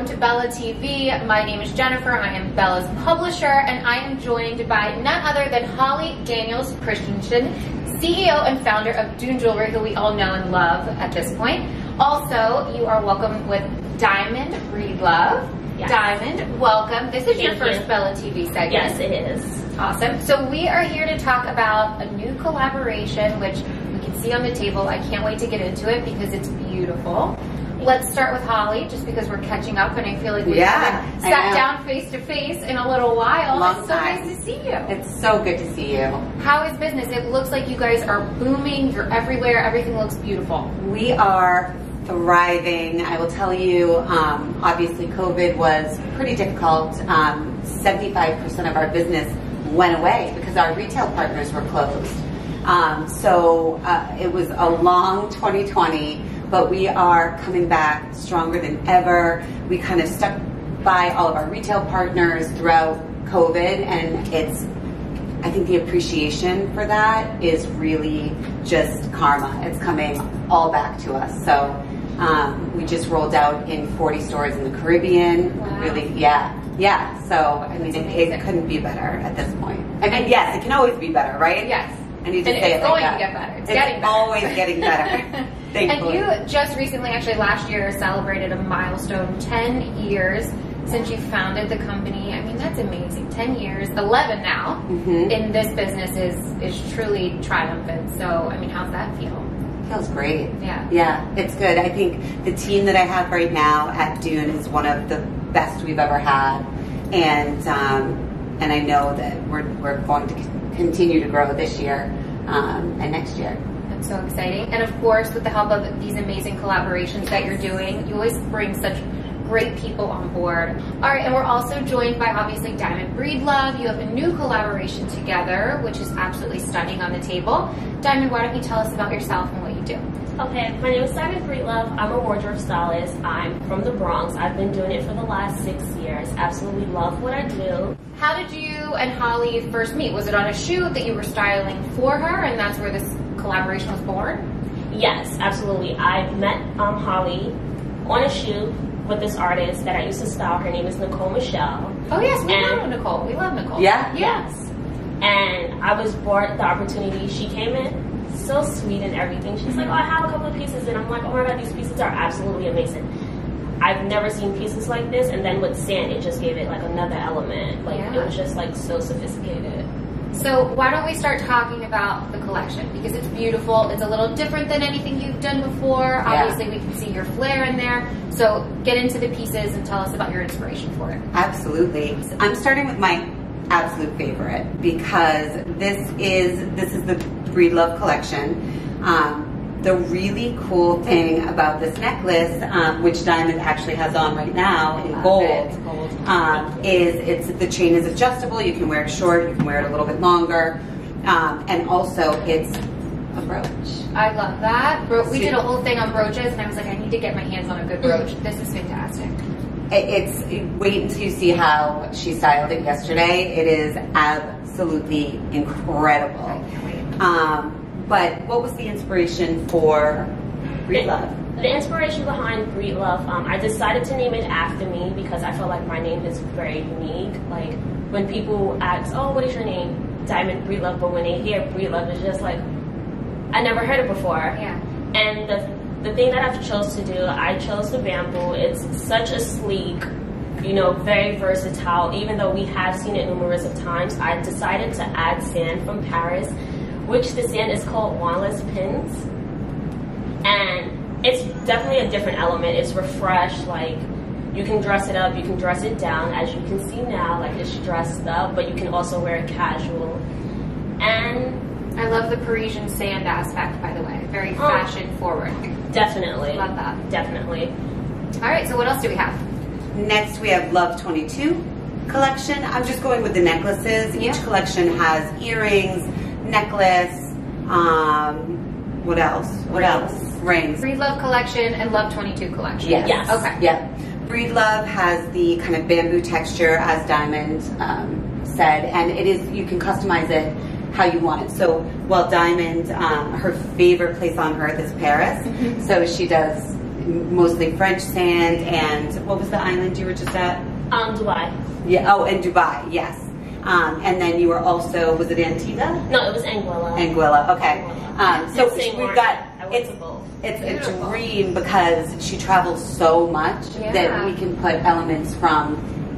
welcome to Bella TV. My name is Jennifer. I am Bella's publisher, and I am joined by none other than Holly Daniels Christensen, CEO and founder of Dune Jewelry, who we all know and love at this point. Also, you are welcome with Dy'amond Breedlove. Yes. Dy'amond, welcome. This is your first you. Bella TV segment. Yes, it is. Awesome. So we are here to talk about a new collaboration, which we can see on the table. I can't wait to get into it because it's beautiful. Let's start with Holly, just because we're catching up, and I feel like we Yeah, haven't sat down face to face in a little while. Long it's so time. nice to see you. It's so good to see you. How is business? It looks like you guys are booming. You're everywhere. Everything looks beautiful. We are thriving. I will tell you, um, obviously, COVID was pretty difficult. Um, 75% of our business went away because our retail partners were closed. Um, so uh, it was a long 2020, but we are coming back stronger than ever. We kind of stuck by all of our retail partners throughout COVID, and it's I think the appreciation for that is really just karma. It's coming all back to us. So um, we just rolled out in 40 stores in the Caribbean. Wow. Really, yeah, yeah. So I mean, it, it couldn't be better at this point. I mean, yes, it can always be better, right? Yes. I need to And say it's it like going to that. get better. It's getting better. It's always getting better. and you just recently, actually last year, celebrated a milestone 10 years since you founded the company. I mean, that's amazing. 10 years, 11 now, Mhm. in this business is, is truly triumphant. So, I mean, how's that feel? Feels great. Yeah. Yeah, it's good. I think the team that I have right now at Dune is one of the best we've ever had, and um, and I know that we're we're going to continue to grow this year um, and next year. So exciting. And of course, with the help of these amazing collaborations that you're doing, you always bring such great people on board. All right, and we're also joined by obviously Dy'amond Breedlove. You have a new collaboration together, which is absolutely stunning on the table. Dy'amond, why don't you tell us about yourself and what you do? Okay, my name is Dy'amond Breedlove. I'm a wardrobe stylist. I'm from the Bronx. I've been doing it for the last six years. Absolutely love what I do. How did you and Holly first meet? Was it on a shoot that you were styling for her, and that's where this collaboration was born? Yes, absolutely. I met um, Holly on a shoot with this artist that I used to style. Her name is Nicole Michelle. Oh yes, we And- know Nicole. We love Nicole. Yeah? Yes. And I was brought the opportunity. She came in so sweet and everything. She's like, oh, I have a couple of pieces. And I'm like, oh my God, these pieces are absolutely amazing. I've never seen pieces like this. And then with sand, it just gave it like another element. Like, Yeah. it was just like so sophisticated. So why don't we start talking about the collection because it's beautiful. It's a little different than anything you've done before. Obviously, we can see your flair in there. So get into the pieces and tell us about your inspiration for it. Absolutely. I'm starting with my absolute favorite because this is this is the Breedlove collection. Um, the really cool thing about this necklace, um, which Dy'amond actually has on right now in gold. Gold. Um, is it's the chain is adjustable. You can wear it short. You can wear it a little bit longer, um, and also it's a brooch. I love that. Bro- we did a whole thing on brooches, and I was like, I need to get my hands on a good brooch. This is fantastic. It's wait until you see how she styled it yesterday. It is absolutely incredible. I can't wait. Um, but what was the inspiration for Breedlove? The inspiration behind Breedlove, um, I decided to name it after me because I feel like my name is very unique. Like when people ask, "Oh, what is your name?" Dy'amond Breedlove, but when they hear Breedlove, it's just like I never heard it before. Yeah. And the the thing that I've chose to do, I chose the bamboo. It's such a sleek, you know, very versatile. Even though we have seen it numerous of times, I decided to add sand from Paris, which the sand is called wantless pins and it's definitely a different element. It's refreshed, like you can dress it up, you can dress it down, as you can see now, like it's dressed up, but you can also wear it casual. And I love the Parisian sand aspect, by the way. Very Oh. fashion forward. definitely, Love that. definitely. All right, so what else do we have? Next, we have Love 22 collection. I'm just going with the necklaces. Yeah. Each collection has earrings, necklace. Um, what else? What else? Rings. Breed Love collection and Love 22 collection. Yes. Yes. Okay. Yep. Breedlove has the kind of bamboo texture, as Dy'amond um, said, and it is you can customize it how you want it. So while Dy'amond, um, her favorite place on earth is Paris, so she does mostly French sand, and what was the island you were just at? Um, Dubai. Yeah. Oh, in Dubai. Yes. Um, and then you were also was it Antigua? No, it was Anguilla. Anguilla. Okay. Um, so we've Martin. got I it's to it's a dream because she travels so much Yeah. that we can put elements from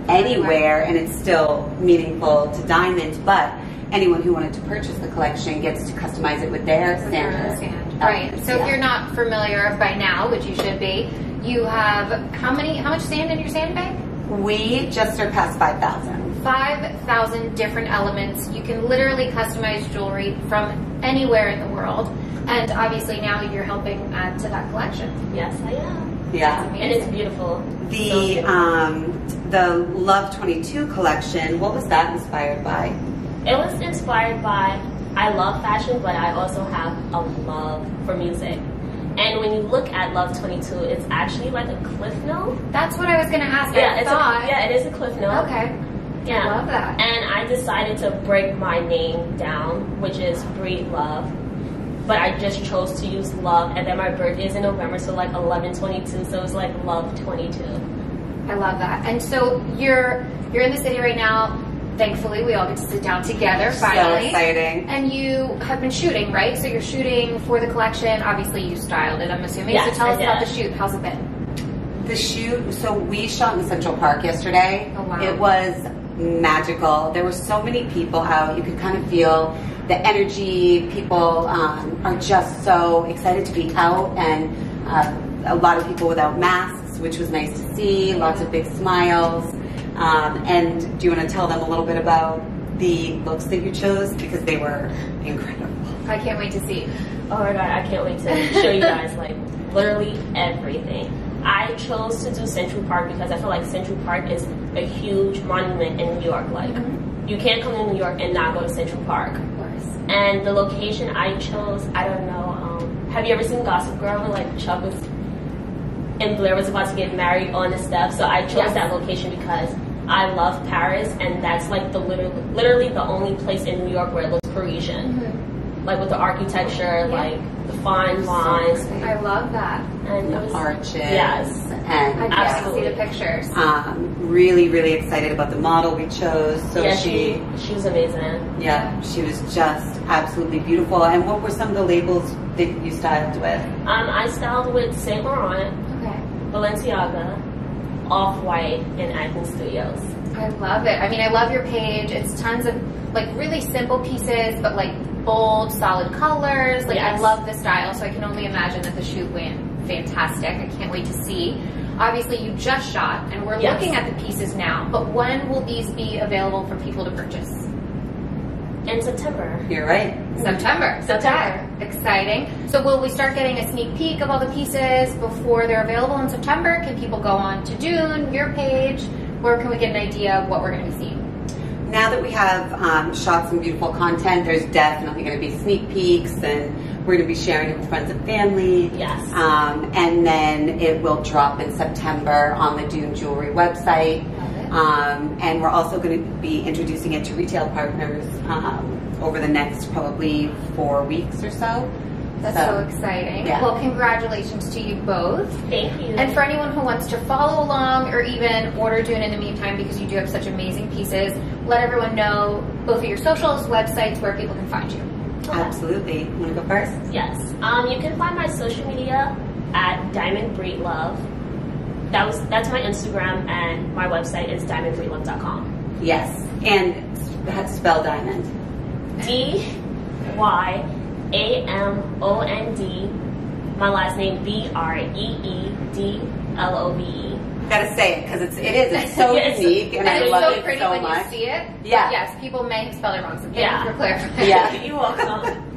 anywhere and it's still meaningful to diamonds. But anyone who wanted to purchase the collection gets to customize it with their With their standard own sand. Right. So Yeah. if you're not familiar by now, which you should be, you have how many? How much sand in your sandbag? we just surpassed five thousand. 5,000 different elements. You can literally customize jewelry from anywhere in the world. And obviously now you're helping add to that collection. Yes, I am. Yeah. And it's beautiful. So The beautiful. um, the Love 22 collection, what was that inspired by? It was inspired by I love fashion, but I also have a love for music. And when you look at Love 22, it's actually like a cliff note. That's what I was going to ask. Yeah, I it's thought. a, yeah, it is a cliff note. Okay. Yeah. Love that. And I decided to break my name down, which is Breed Love. But I just chose to use love, and then my birthday is in November, so like 1122, so it's like Love 22. I love that. And so you're you're in the city right now. Thankfully, we all get to sit down together finally. So exciting. And you have been shooting, right? So you're shooting for the collection. Obviously, you styled it. I'm assuming. Yes, so tell I us about the shoot. How's it been? The shoot, so we shot in Central Park yesterday. Oh, wow. It was magical. There were so many people out. You could kind of feel the energy. People um, are just so excited to be out, and uh, a lot of people without masks, which was nice to see. Lots of big smiles. Um, and do you want to tell them a little bit about the looks that you chose because they were incredible? I can't wait to see. Oh my god, I can't wait to show you guys like literally everything. I chose to do Central Park because I feel like Central Park is a huge monument in New York. Like, you can't come to New York and not go to Central Park. Of course. And the location I chose, I don't know. Um, have you ever seen Gossip Girl when like Chuck was and Blair was about to get married on the steps? So I chose Yes. that location because I love Paris, and that's like the literally, literally the only place in New York where it looks Parisian, like with the architecture, Yeah. like the fine lines, I love that. and The was arches. Yes. And I yeah. can't see the pictures. um, really, really excited about the model we chose. So yeah, she, she she was amazing. yeah, she was just absolutely beautiful. And what were some of the labels that you styled with? Um, I styled with Saint Laurent, Okay. Balenciaga, Off White, and Acne Studios. I love it. I mean, I love your page. It's tons of like really simple pieces, but like bold, solid colors. Like I love the style, so I can only imagine that the shoot went fantastic. I can't wait to see. Obviously, you just shot, and we're Yes. looking at the pieces now. But when will these be available for people to purchase? In September. You're right. September. September. Okay. Exciting. So will we start getting a sneak peek of all the pieces before they're available in September? Can people go on to Dune, your page? Where can we get an idea of what we're going to be seeing? Now that we have um, shot some beautiful content, there's definitely going to be sneak peeks, and we're going to be sharing it with friends and family. Yes. Um, and then it will drop in September on the Dune Jewelry website. Um, and we're also going to be introducing it to retail partners um, over the next probably four weeks or so. That's so, exciting. yeah. Well, congratulations to you both. Thank you. And for anyone who wants to follow along or even order Dune in the meantime because you do have such amazing pieces, let everyone know both of your socials, websites, where people can find you. Absolutely. Want to go first? Yes. Um, you can find my social media at Diamond Breed Love. That was that's my Instagram and my website is diamondbreedlove.com. Yes. And how to spell diamond. D Y A M O N D. My last name B R E E D L O V E. Gotta say it because it's it is it's so Yes. unique and, And I it's love so it pretty so when much. you see it. Yeah. Yes, people may have spelled it wrong, so thank Yeah. you for clarifying. Yeah. You're welcome.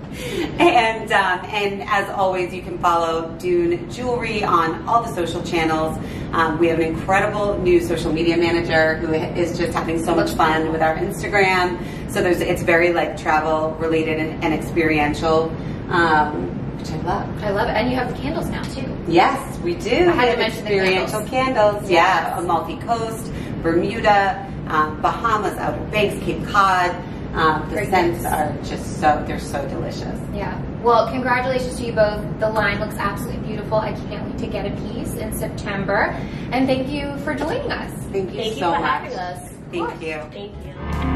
And um, and as always, you can follow Dune Jewelry on all the social channels. Um, we have an incredible new social media manager who is just having so much fun with our Instagram. So there's it's very like travel related and, and experiential, um, which I love. I love it. And you have the candles now too. Yes, we do. I had to have mention the experiential candles. Yes. Yeah, Amalfi Coast, Bermuda, um, Bahamas, Outer Banks, Cape Cod. Um, the Great scents gifts. are just so, they're so delicious. Yeah. Well, congratulations to you both. The line looks absolutely beautiful. I can't wait to get a piece in September. And thank you for joining us. Thank you Thank you so for much. having us. Thank you. Thank you.